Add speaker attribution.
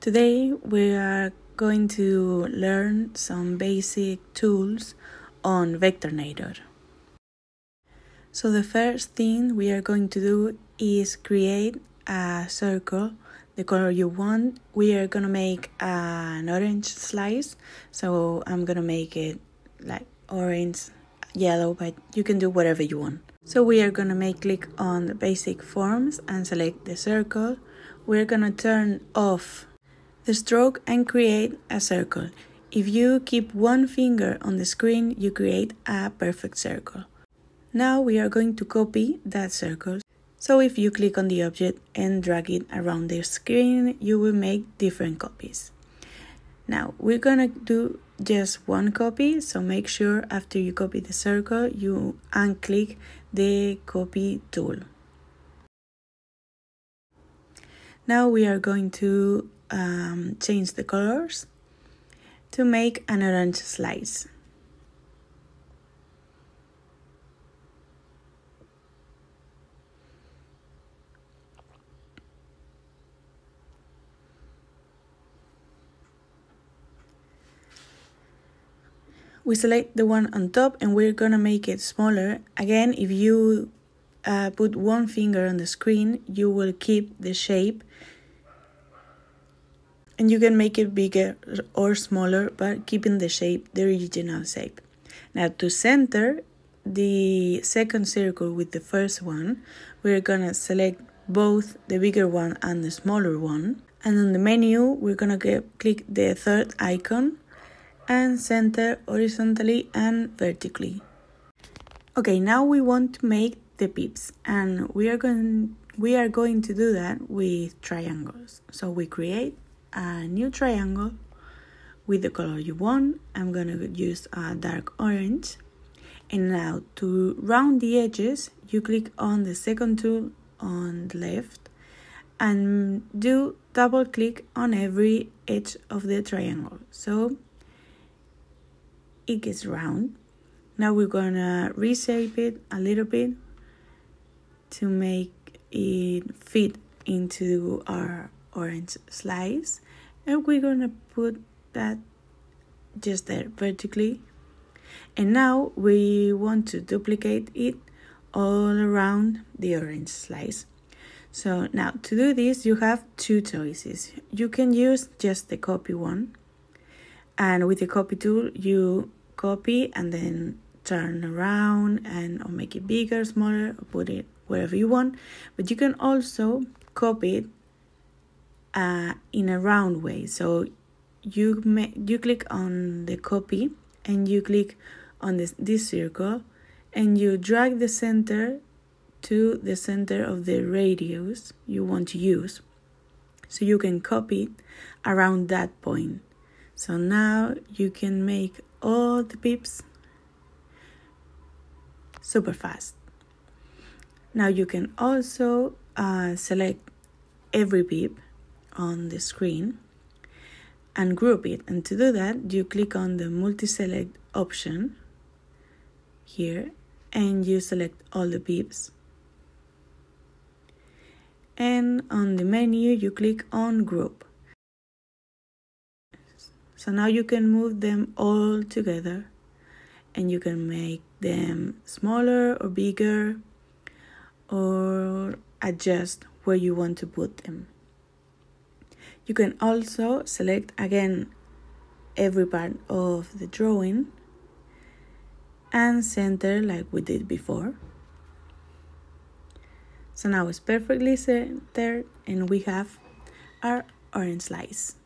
Speaker 1: Today we are going to learn some basic tools on Vectornator. So the first thing we are going to do is create a circle the color you want. We are gonna make an orange slice, so I'm gonna make it like orange, yellow, but you can do whatever you want. So we are gonna make click on the basic forms and select the circle. We're gonna turn off the stroke and create a circle. If you keep one finger on the screen, you create a perfect circle. Now we are going to copy that circle. So if you click on the object and drag it around the screen, you will make different copies. Now we're gonna do just one copy, so make sure after you copy the circle, you unclick the copy tool. Now we are going to um, change the colors to make an orange slice. we select the one on top and we're gonna make it smaller again if you uh, put one finger on the screen you will keep the shape and you can make it bigger or smaller but keeping the shape the original shape. Now to center the second circle with the first one we're gonna select both the bigger one and the smaller one. And on the menu we're gonna get, click the third icon and center horizontally and vertically. Okay now we want to make the pips and we are going we are going to do that with triangles. So we create a new triangle with the color you want. I'm gonna use a dark orange. And now to round the edges, you click on the second tool on the left and do double click on every edge of the triangle. So it gets round. Now we're gonna reshape it a little bit to make it fit into our orange slice and we're gonna put that just there vertically. And now we want to duplicate it all around the orange slice. So now to do this you have two choices. You can use just the copy one and with the copy tool you copy and then turn around and or make it bigger smaller or put it wherever you want. But you can also copy it uh, in a round way. So you you click on the copy and you click on this, this circle and you drag the center to the center of the radius you want to use. So you can copy around that point. So now you can make all the pips super fast. Now you can also uh, select every pip on the screen and group it. And to do that, you click on the multi-select option here and you select all the pips. And on the menu, you click on group. So now you can move them all together and you can make them smaller or bigger or adjust where you want to put them. You can also select again every part of the drawing and center like we did before. So now it's perfectly centered and we have our orange slice.